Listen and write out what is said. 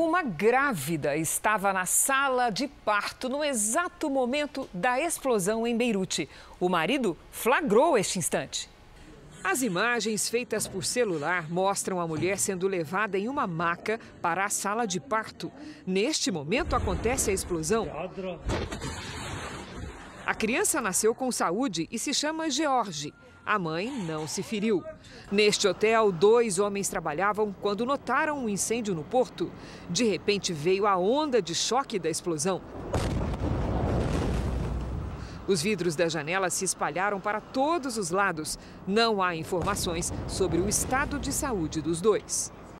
Uma grávida estava na sala de parto no exato momento da explosão em Beirute. O marido flagrou este instante. As imagens feitas por celular mostram a mulher sendo levada em uma maca para a sala de parto. Neste momento acontece a explosão. A criança nasceu com saúde e se chama George. A mãe não se feriu. Neste hotel, dois homens trabalhavam quando notaram um incêndio no porto. De repente veio a onda de choque da explosão. Os vidros da janela se espalharam para todos os lados. Não há informações sobre o estado de saúde dos dois.